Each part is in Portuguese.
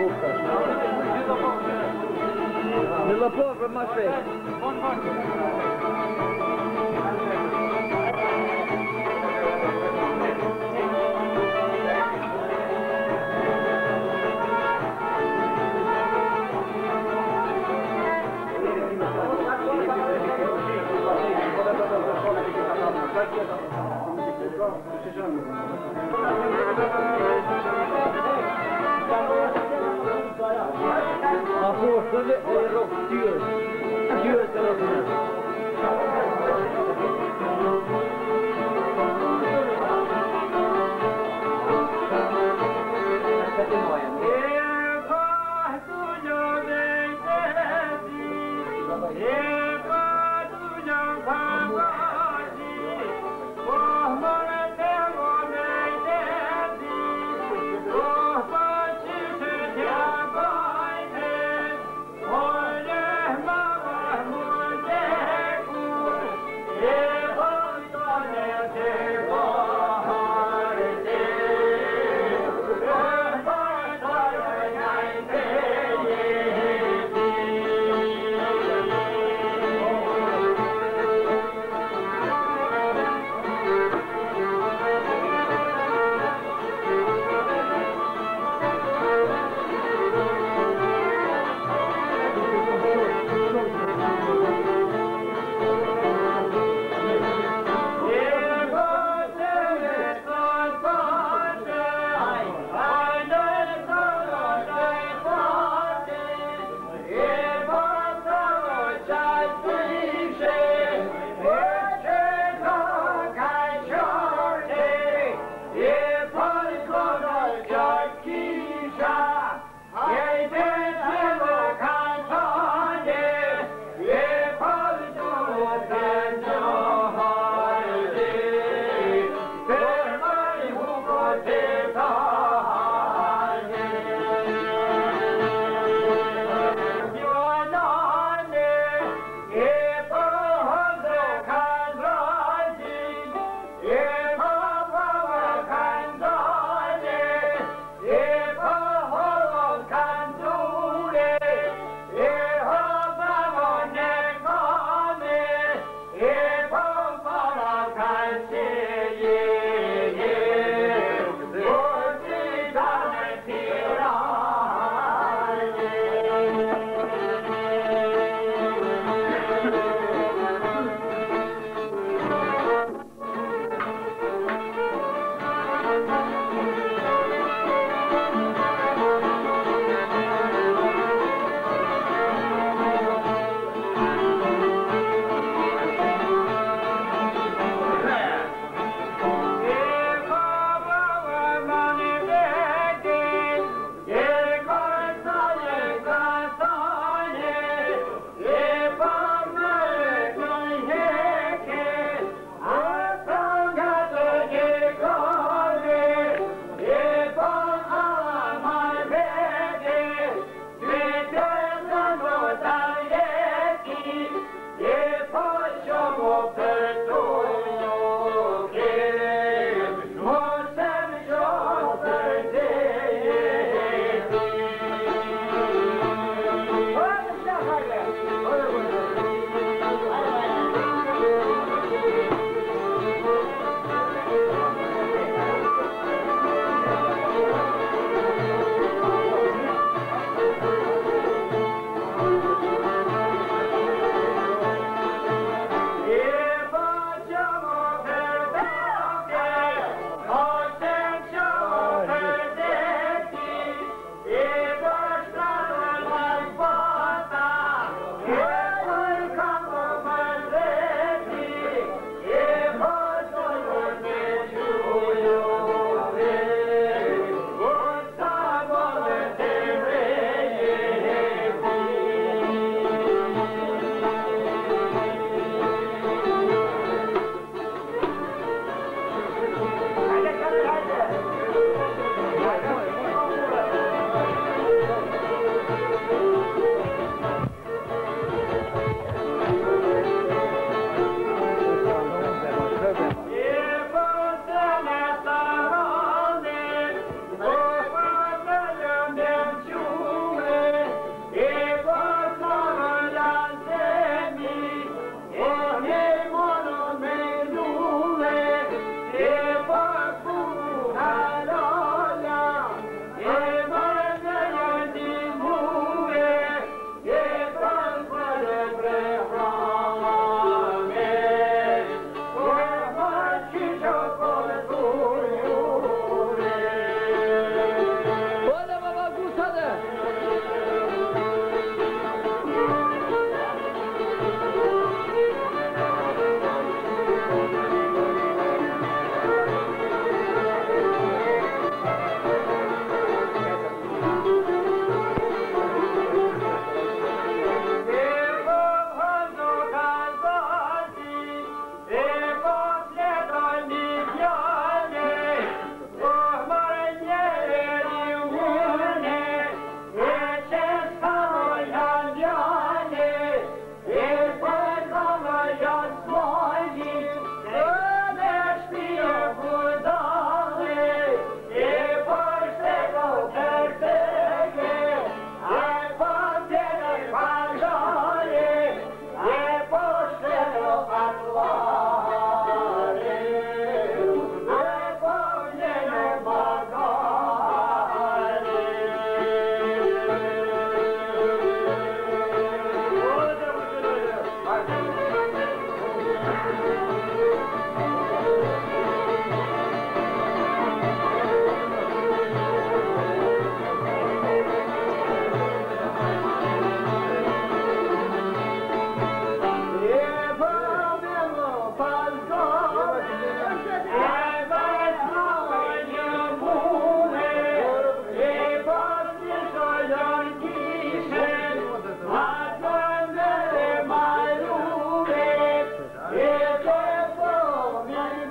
Då har han borta. Nu la på Böyle eroksiyon. Diyor. Blessed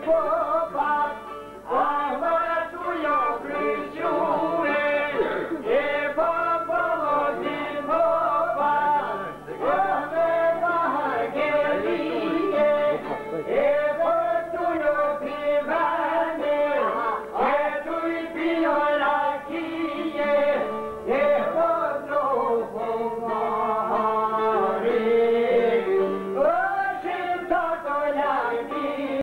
Whoa!